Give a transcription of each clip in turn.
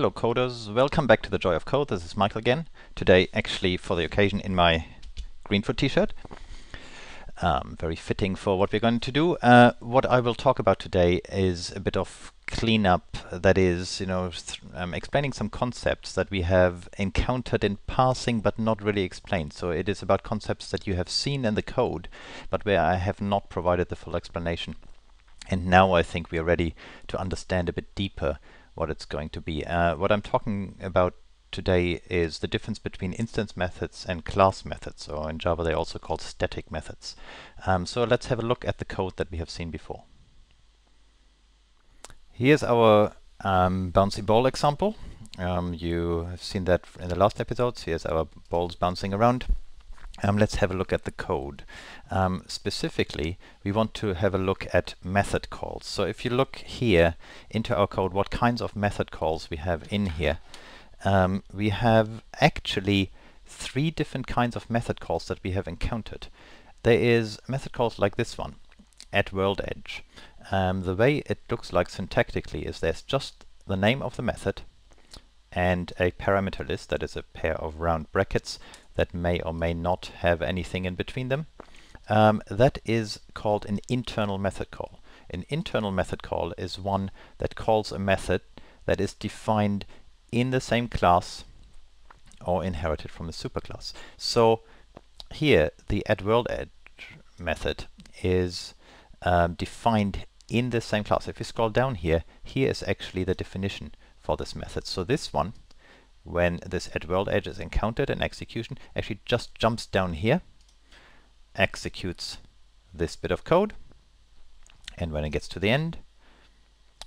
Hello coders, welcome back to the Joy of Code. This is Michael again. Today actually for the occasion in my Greenfoot t-shirt. Um, very fitting for what we're going to do. Uh, what I will talk about today is a bit of cleanup, that is, you know, um, explaining some concepts that we have encountered in passing but not really explained. So it is about concepts that you have seen in the code but where I have not provided the full explanation. And now I think we are ready to understand a bit deeper what it's going to be. Uh, what I'm talking about today is the difference between instance methods and class methods, or in Java they're also called static methods. Um, so let's have a look at the code that we have seen before. Here's our um, bouncy ball example. Um, you have seen that in the last episodes. Here's our balls bouncing around. Um, let's have a look at the code. Um, specifically, we want to have a look at method calls. So if you look here into our code, what kinds of method calls we have in here, um, we have actually three different kinds of method calls that we have encountered. There is method calls like this one, at world edge. Um, the way it looks like syntactically is there's just the name of the method and a parameter list, that is a pair of round brackets that may or may not have anything in between them. Um, that is called an internal method call. An internal method call is one that calls a method that is defined in the same class or inherited from the superclass. So here the at world edge method is um, defined in the same class. If you scroll down here, here is actually the definition for this method. So this one when this at world edge is encountered in execution, actually just jumps down here, executes this bit of code, and when it gets to the end,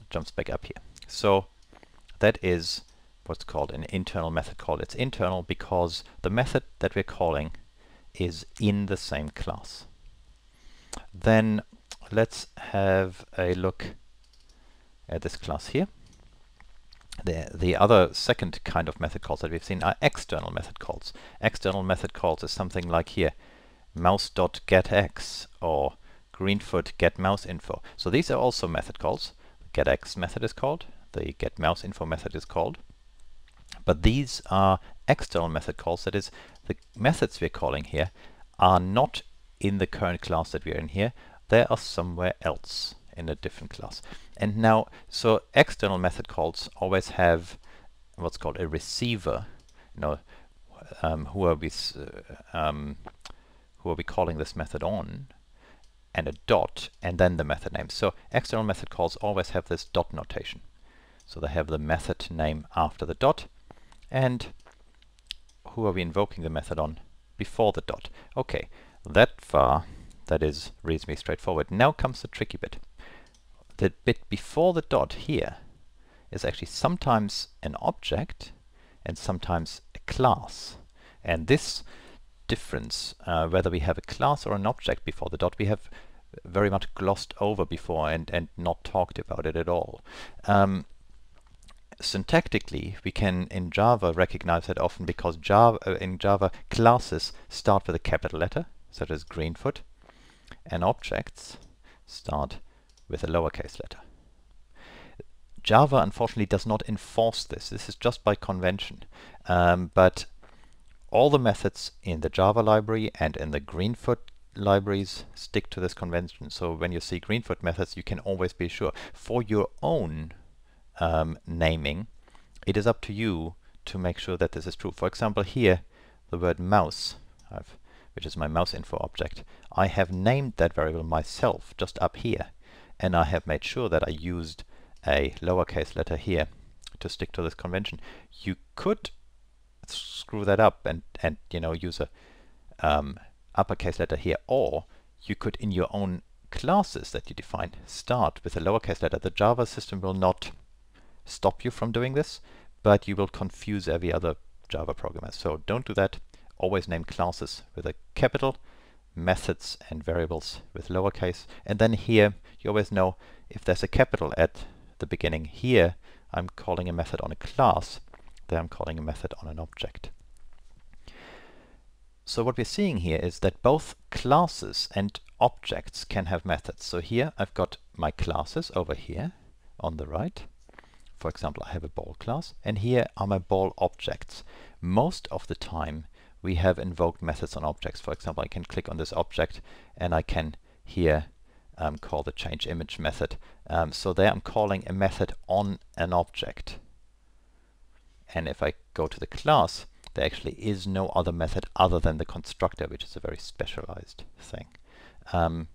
jumps back up here. So that is what's called an internal method call. It's internal because the method that we're calling is in the same class. Then let's have a look at this class here. The, the other second kind of method calls that we've seen are external method calls. External method calls is something like here, mouse.getX or greenfoot get mouse info. So these are also method calls. The getX method is called, the get mouse info method is called. But these are external method calls, that is, the methods we're calling here are not in the current class that we're in here, they are somewhere else in a different class. And now, so external method calls always have what's called a receiver. You know, um, who are we uh, um, who are we calling this method on, and a dot, and then the method name. So external method calls always have this dot notation. So they have the method name after the dot, and who are we invoking the method on before the dot? Okay, that far, that is reasonably straightforward. Now comes the tricky bit the bit before the dot here is actually sometimes an object and sometimes a class. And this difference, uh, whether we have a class or an object before the dot, we have very much glossed over before and, and not talked about it at all. Um, syntactically, we can in Java recognize that often because Java, uh, in Java classes start with a capital letter, such as Greenfoot, and objects start with a lowercase letter. Java unfortunately does not enforce this. This is just by convention. Um, but all the methods in the Java library and in the Greenfoot libraries stick to this convention. So when you see Greenfoot methods, you can always be sure. For your own um, naming, it is up to you to make sure that this is true. For example, here, the word mouse, I've, which is my mouse info object, I have named that variable myself just up here and I have made sure that I used a lowercase letter here to stick to this convention. You could screw that up and, and you know use a um, uppercase letter here or you could in your own classes that you define start with a lowercase letter. The Java system will not stop you from doing this but you will confuse every other Java programmer. So don't do that. Always name classes with a capital methods and variables with lowercase. And then here, you always know if there's a capital at the beginning. Here, I'm calling a method on a class. There I'm calling a method on an object. So what we're seeing here is that both classes and objects can have methods. So here I've got my classes over here on the right. for example, I have a ball class, and here are my ball objects. Most of the time, we have invoked methods on objects. For example, I can click on this object, and I can here um, call the change image method. Um, so there I'm calling a method on an object. And if I go to the class, there actually is no other method other than the constructor, which is a very specialized thing. Um,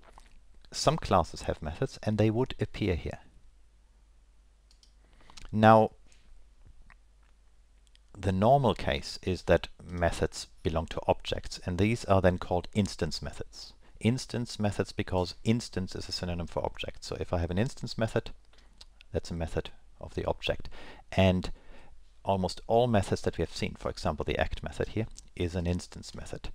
some classes have methods, and they would appear here. Now, the normal case is that methods belong to objects, and these are then called instance methods instance methods because instance is a synonym for object. So if I have an instance method, that's a method of the object. And almost all methods that we have seen, for example, the act method here, is an instance method.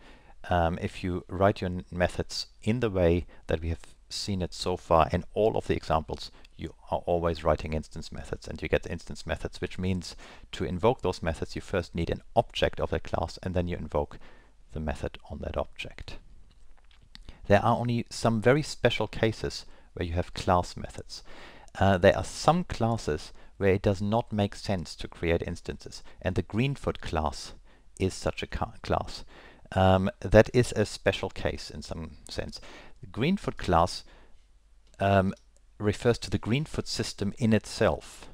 Um, if you write your methods in the way that we have seen it so far in all of the examples, you are always writing instance methods and you get the instance methods, which means to invoke those methods, you first need an object of that class and then you invoke the method on that object. There are only some very special cases where you have class methods. Uh, there are some classes where it does not make sense to create instances, and the Greenfoot class is such a class. Um, that is a special case in some sense. The Greenfoot class um, refers to the Greenfoot system in itself.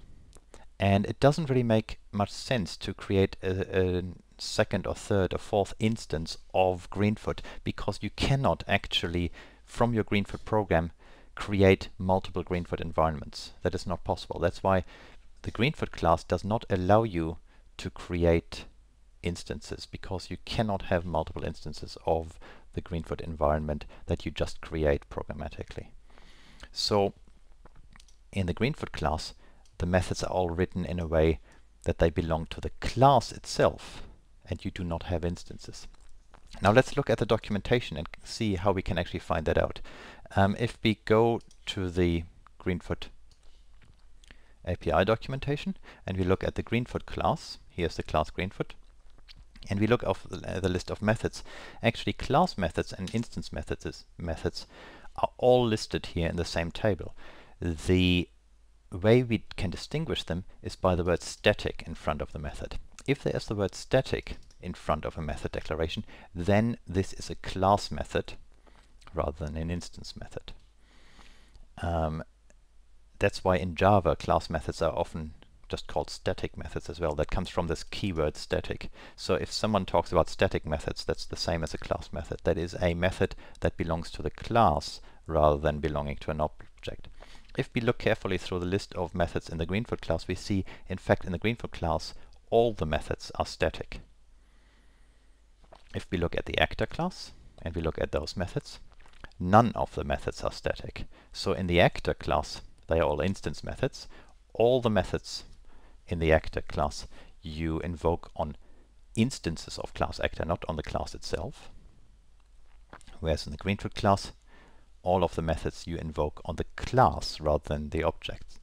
And it doesn't really make much sense to create a, a second or third or fourth instance of Greenfoot because you cannot actually, from your Greenfoot program, create multiple Greenfoot environments. That is not possible. That's why the Greenfoot class does not allow you to create instances because you cannot have multiple instances of the Greenfoot environment that you just create programmatically. So in the Greenfoot class, the methods are all written in a way that they belong to the class itself and you do not have instances. Now let's look at the documentation and see how we can actually find that out. Um, if we go to the Greenfoot API documentation and we look at the Greenfoot class, here's the class Greenfoot, and we look at the, the list of methods, actually class methods and instance methods, methods are all listed here in the same table. The way we can distinguish them is by the word static in front of the method if there is the word static in front of a method declaration, then this is a class method rather than an instance method. Um, that's why in Java class methods are often just called static methods as well. That comes from this keyword static. So if someone talks about static methods, that's the same as a class method. That is a method that belongs to the class rather than belonging to an object. If we look carefully through the list of methods in the Greenfoot class, we see, in fact, in the Greenfoot class, all the methods are static. If we look at the actor class and we look at those methods, none of the methods are static. So in the actor class, they are all instance methods. All the methods in the actor class you invoke on instances of class actor, not on the class itself. Whereas in the Greenfoot class, all of the methods you invoke on the class rather than the objects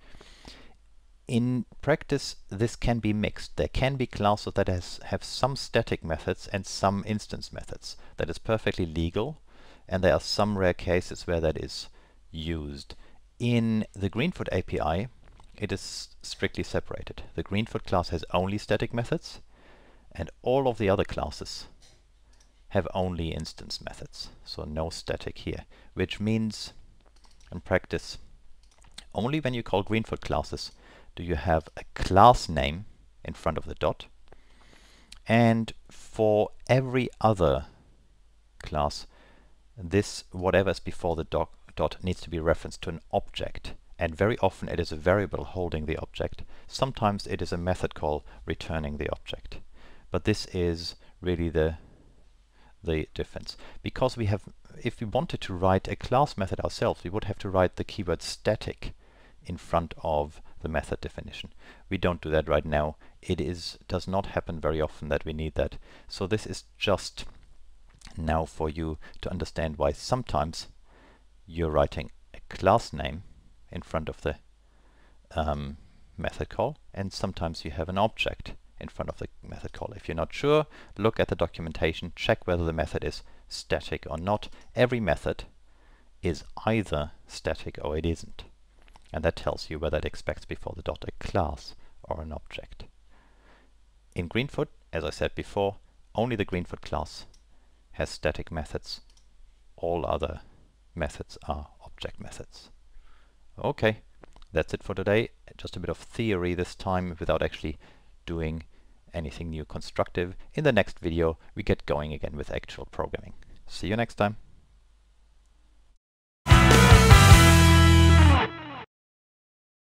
in practice, this can be mixed. There can be classes that has, have some static methods and some instance methods. That is perfectly legal, and there are some rare cases where that is used. In the Greenfoot API, it is strictly separated. The Greenfoot class has only static methods, and all of the other classes have only instance methods, so no static here, which means in practice only when you call Greenfoot classes do you have a class name in front of the dot. And for every other class, this whatever is before the dot needs to be referenced to an object. And very often it is a variable holding the object. Sometimes it is a method call returning the object. But this is really the the difference. Because we have, if we wanted to write a class method ourselves, we would have to write the keyword static in front of the method definition. We don't do that right now. It is does not happen very often that we need that. So this is just now for you to understand why sometimes you're writing a class name in front of the um, method call and sometimes you have an object in front of the method call. If you're not sure, look at the documentation, check whether the method is static or not. Every method is either static or it isn't and that tells you whether it expects before the dot a class or an object. In Greenfoot, as I said before, only the Greenfoot class has static methods. All other methods are object methods. Okay, that's it for today. Just a bit of theory this time without actually doing anything new constructive. In the next video, we get going again with actual programming. See you next time.